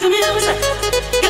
ごめんなさい。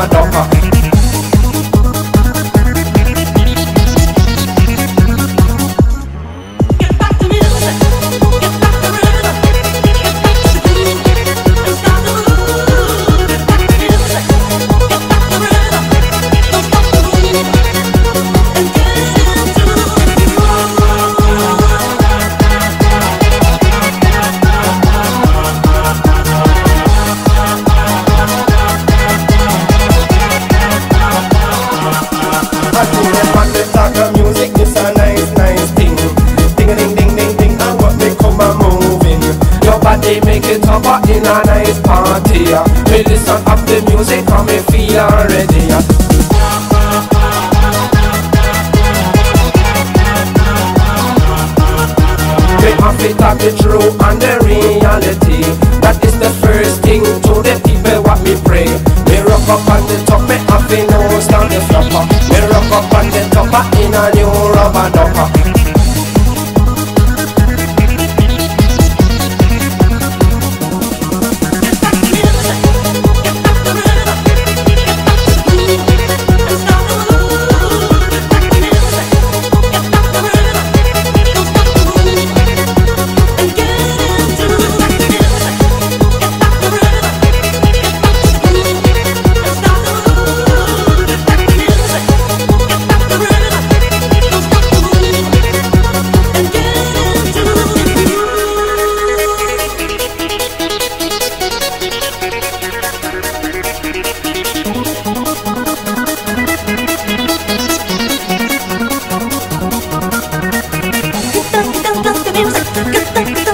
new rubber In a nice party. Yeah. We listen up the music and me feel ready. Yeah. We have to talk the truth and the reality. That is the first thing to the people what me pray. Me rock up on the top, me have to no stand the flopper. Me rock up on the top, in a new rubber dopper.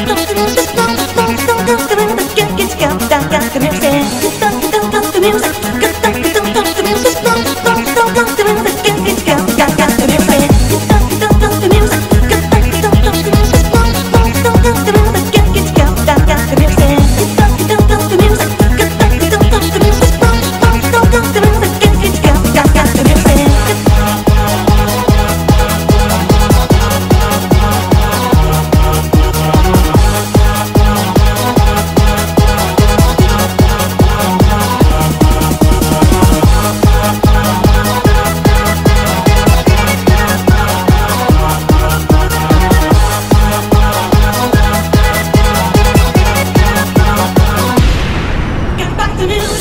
Tu, tu, tu, tu, tu, tu. the music.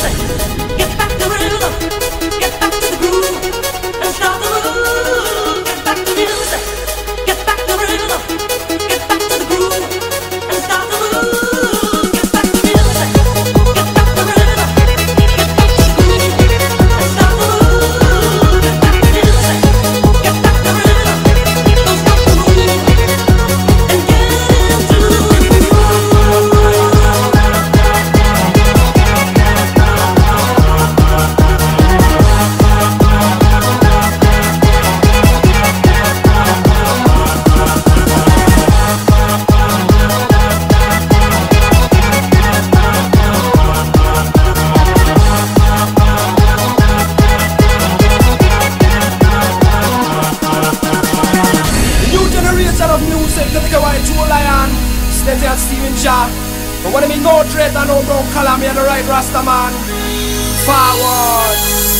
Jah. But when mean, no straight and no brown collar, me the right Rasta man. Forward.